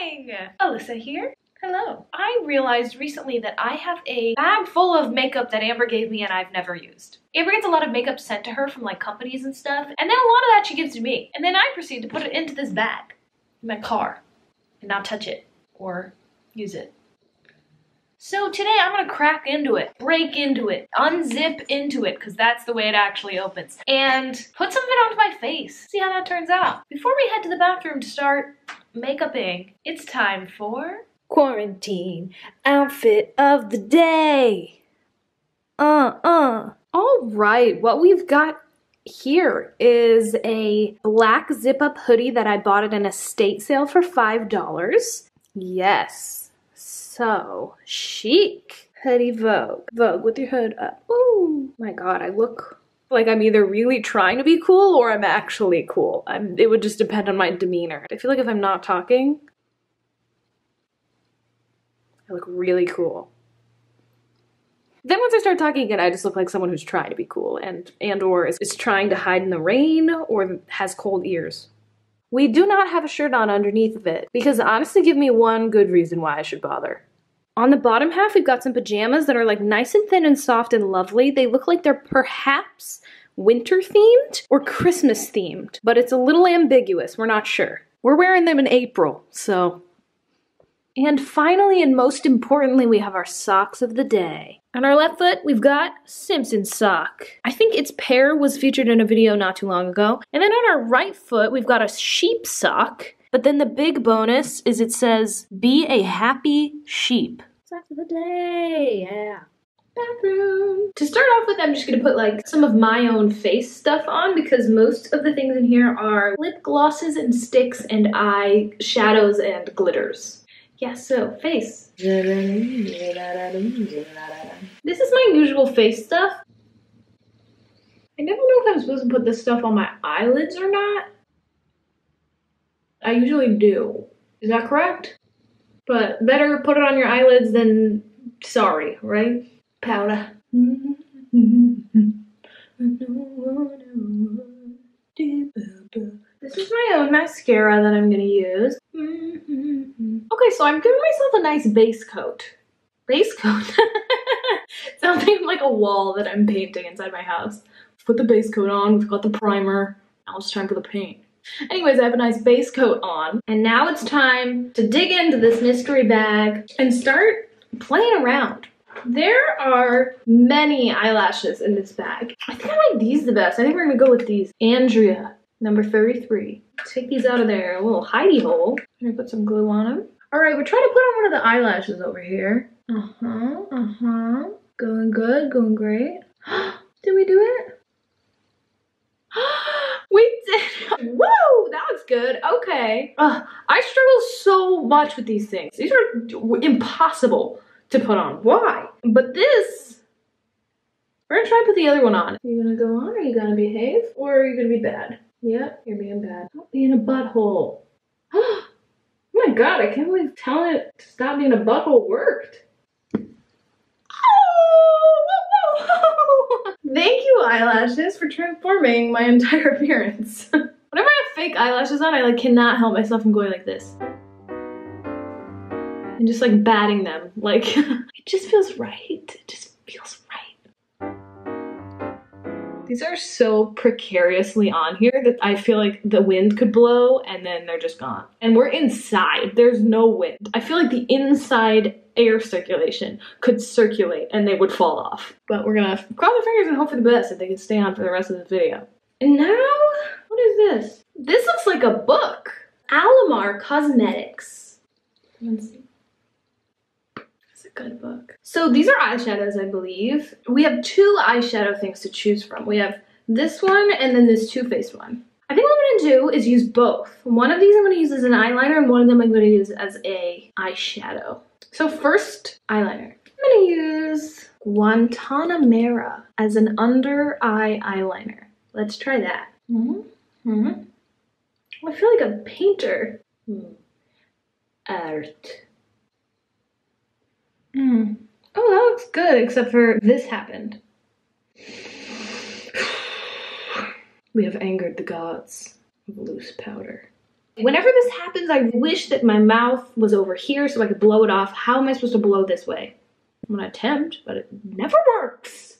morning! Alyssa here. Hello. I realized recently that I have a bag full of makeup that Amber gave me and I've never used. Amber gets a lot of makeup sent to her from like companies and stuff, and then a lot of that she gives to me. And then I proceed to put it into this bag in my car and not touch it or use it. So today I'm gonna crack into it, break into it, unzip into it, because that's the way it actually opens, and put some of it onto my face. See how that turns out. Before we head to the bathroom to start makeuping, it's time for quarantine outfit of the day. Uh, uh. All right, what we've got here is a black zip up hoodie that I bought at an estate sale for $5. Yes, so chic. Hoodie Vogue. Vogue with your hood up. Ooh, my god, I look like I'm either really trying to be cool or I'm actually cool. I'm, it would just depend on my demeanor. I feel like if I'm not talking, I look really cool. Then once I start talking again, I just look like someone who's trying to be cool and and or is, is trying to hide in the rain or has cold ears. We do not have a shirt on underneath of it because honestly give me one good reason why I should bother. On the bottom half, we've got some pajamas that are like nice and thin and soft and lovely. They look like they're perhaps winter themed or Christmas themed, but it's a little ambiguous. We're not sure. We're wearing them in April, so. And finally, and most importantly, we have our socks of the day. On our left foot, we've got Simpson sock. I think its pair was featured in a video not too long ago. And then on our right foot, we've got a sheep sock. But then the big bonus is it says, be a happy sheep of the day. Yeah. Bathroom. To start off with, I'm just gonna put like some of my own face stuff on because most of the things in here are lip glosses and sticks and eye shadows and glitters. Yeah, so face. This is my usual face stuff. I never know if I'm supposed to put this stuff on my eyelids or not. I usually do. Is that correct? But better put it on your eyelids than sorry, right? Powder. This is my own mascara that I'm gonna use. Okay, so I'm giving myself a nice base coat. Base coat? Something like a wall that I'm painting inside my house. Put the base coat on, we've got the primer. Now it's time for the paint. Anyways, I have a nice base coat on. And now it's time to dig into this mystery bag and start playing around. There are many eyelashes in this bag. I think I like these the best. I think we're gonna go with these. Andrea, number 33. Take these out of their little hidey hole. I'm gonna put some glue on them. All right, we're trying to put on one of the eyelashes over here. Uh-huh, uh-huh. Going good, going great. Did we do it? We did. Whoa, that looks good. Okay. I struggle so much with these things. These are impossible to put on. Why? But this, we're gonna try to put the other one on. Are you gonna go on? Are you gonna behave? Or are you gonna be bad? Yep, you're being bad. Stop being a butthole. oh my god, I can't believe telling it to stop being a butthole worked. Thank you, eyelashes, for transforming my entire appearance. Whenever I have fake eyelashes on, I like cannot help myself from going like this. And just like batting them. Like, it just feels right. It just feels right. These are so precariously on here that I feel like the wind could blow and then they're just gone. And we're inside, there's no wind. I feel like the inside air circulation could circulate and they would fall off. But we're gonna cross our fingers and hope for the best that they can stay on for the rest of the video. And now, what is this? This looks like a book. Alamar Cosmetics. Let's see. A good book. So these are eyeshadows, I believe. We have two eyeshadow things to choose from. We have this one and then this Too Faced one. I think what I'm gonna do is use both. One of these I'm gonna use as an eyeliner and one of them I'm gonna use as a eyeshadow. So first, eyeliner. I'm gonna use Guantanamera as an under eye eyeliner. Let's try that. Mm -hmm. Mm -hmm. I feel like a painter. Hmm. Art. Mm. Oh, that looks good, except for this happened. We have angered the gods of loose powder. Whenever this happens, I wish that my mouth was over here so I could blow it off. How am I supposed to blow this way? I'm gonna attempt, but it never works.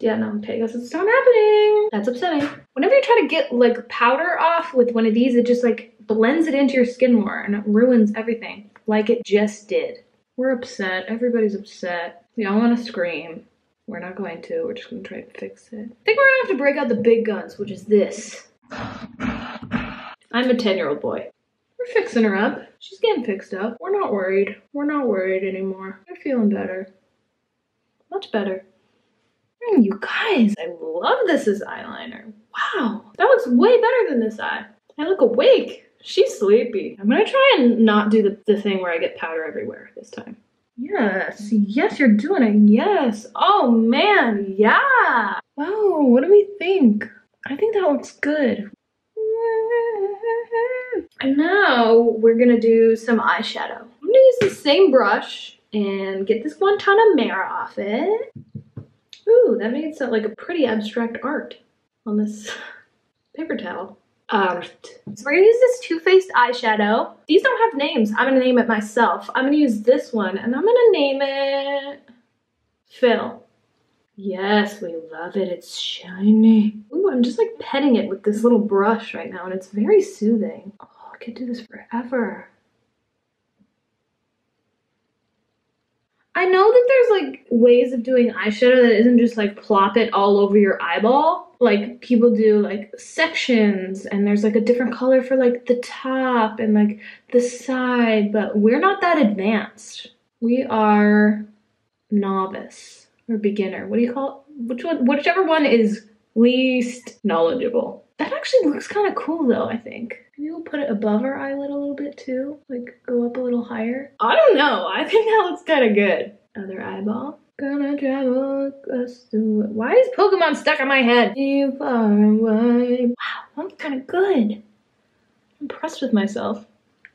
yeah, no, okay, guess it's not happening. That's upsetting. Whenever you try to get like powder off with one of these, it just like blends it into your skin more and it ruins everything like it just did. We're upset. Everybody's upset. We all want to scream. We're not going to. We're just going to try to fix it. I think we're going to have to break out the big guns, which is this. I'm a 10 year old boy. We're fixing her up. She's getting fixed up. We're not worried. We're not worried anymore. We're feeling better. Much better. Mm, you guys, I love this as eyeliner. Wow, that looks way better than this eye. I look awake. She's sleepy. I'm gonna try and not do the, the thing where I get powder everywhere this time. Yes, yes, you're doing it. Yes. Oh man, yeah. Wow, what do we think? I think that looks good. And now we're gonna do some eyeshadow. I'm gonna use the same brush and get this Guantanamera off it. Ooh, that made it like a pretty abstract art on this paper towel art. So we're gonna use this Too Faced eyeshadow. These don't have names. I'm gonna name it myself. I'm gonna use this one and I'm gonna name it Phil. Yes, we love it. It's shiny. Ooh, I'm just like petting it with this little brush right now and it's very soothing. Oh, I could do this forever. I know that there's like ways of doing eyeshadow that isn't just like plop it all over your eyeball. Like people do like sections and there's like a different color for like the top and like the side, but we're not that advanced. We are novice or beginner. What do you call it? Which one? Whichever one is least knowledgeable. That actually looks kind of cool though, I think. Maybe we'll put it above our eyelid a little bit too. Like go up a little higher. I don't know. I think that looks kind of good. Other eyeball. Gonna travel across the world. Why is Pokemon stuck on my head? You far away. Wow, that looks kind of good. I'm impressed with myself.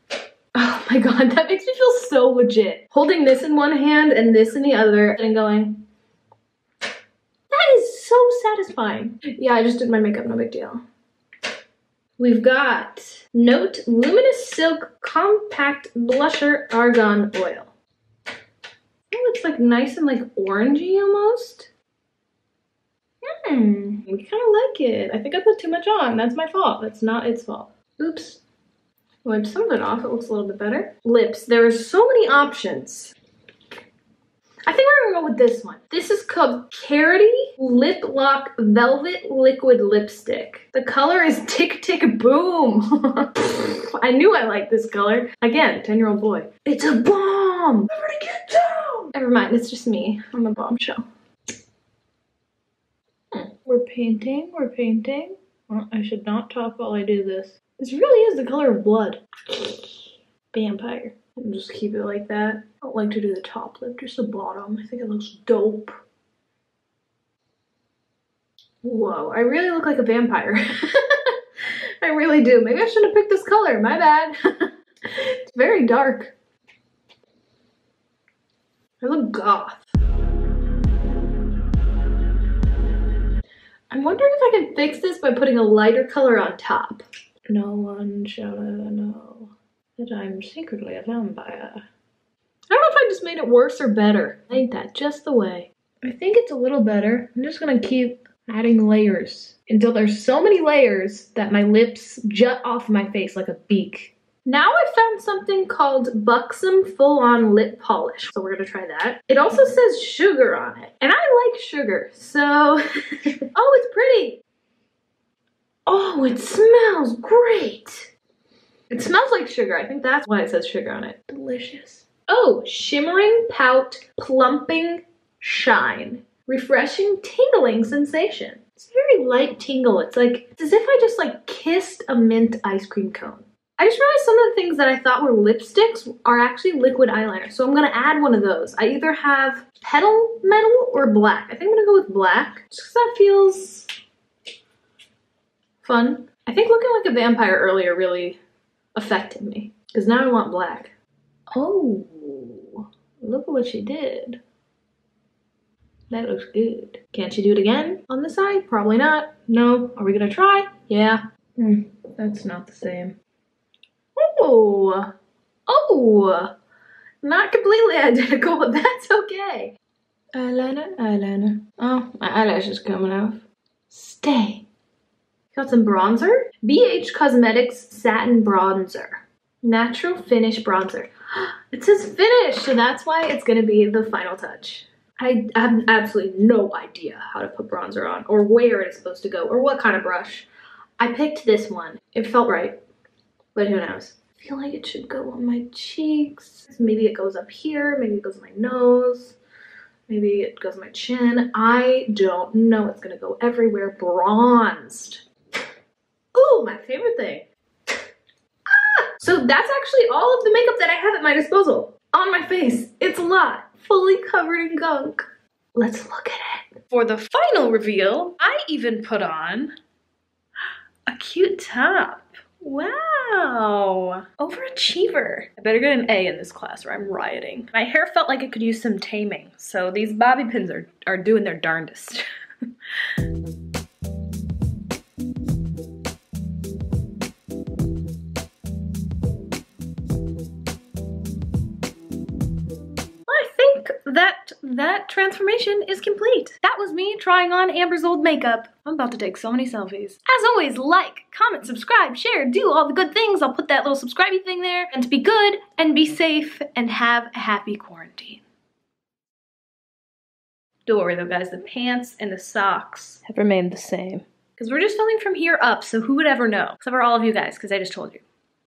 Oh my god, that makes me feel so legit. Holding this in one hand and this in the other and going, so satisfying. Yeah, I just did my makeup, no big deal. We've got Note Luminous Silk Compact Blusher Argan Oil. It looks like nice and like orangey almost. Hmm, I kind of like it. I think I put too much on. That's my fault. That's not its fault. Oops. Wipe some of it off. It looks a little bit better. Lips. There are so many options. I think we're gonna go with this one. This is called Karity Lip Lock Velvet Liquid Lipstick. The color is Tick Tick Boom. I knew I liked this color. Again, 10 year old boy. It's a bomb! To get down! Never mind, it's just me. I'm a bombshell. We're painting, we're painting. I should not talk while I do this. This really is the color of blood. Vampire. And just keep it like that. I don't like to do the top lip, just the bottom. I think it looks dope. Whoa, I really look like a vampire. I really do. Maybe I shouldn't have picked this color. My bad. it's very dark. I look goth. I'm wondering if I can fix this by putting a lighter color on top. No one shall ever know that I'm secretly a vampire. I don't know if I just made it worse or better. Ain't that just the way? I think it's a little better. I'm just gonna keep adding layers until there's so many layers that my lips jut off my face like a beak. Now I found something called Buxom Full On Lip Polish. So we're gonna try that. It also says sugar on it. And I like sugar, so... oh, it's pretty. Oh, it smells great. It smells like sugar. I think that's why it says sugar on it. Delicious. Oh, shimmering pout, plumping shine. Refreshing tingling sensation. It's a very light tingle. It's like, it's as if I just like kissed a mint ice cream cone. I just realized some of the things that I thought were lipsticks are actually liquid eyeliner. So I'm gonna add one of those. I either have petal metal or black. I think I'm gonna go with black just because that feels fun. I think looking like a vampire earlier really affected me because now I want black. Oh, look at what she did. That looks good. Can't she do it again on the side? Probably not. No. Are we gonna try? Yeah. Hmm, that's not the same. Oh, oh, not completely identical, but that's okay. Eyeliner, eyeliner. Oh, my eyelash is coming off. Stay. Got some bronzer. BH Cosmetics Satin Bronzer. Natural Finish Bronzer. It says finish, so that's why it's gonna be the final touch. I have absolutely no idea how to put bronzer on or where it's supposed to go or what kind of brush. I picked this one. It felt right, but who knows? I feel like it should go on my cheeks. Maybe it goes up here, maybe it goes on my nose. Maybe it goes on my chin. I don't know. It's gonna go everywhere. Bronzed. Ooh, my favorite thing. So that's actually all of the makeup that I have at my disposal. On my face. It's a lot. Fully covered in gunk. Let's look at it. For the final reveal, I even put on a cute top. Wow. Overachiever. I better get an A in this class or I'm rioting. My hair felt like it could use some taming, so these bobby pins are, are doing their darndest. that transformation is complete. That was me trying on Amber's old makeup. I'm about to take so many selfies. As always, like, comment, subscribe, share, do all the good things. I'll put that little subscribey thing there. And to be good and be safe and have a happy quarantine. Don't worry though guys, the pants and the socks have remained the same. Because we're just filming from here up, so who would ever know? Except for all of you guys, because I just told you.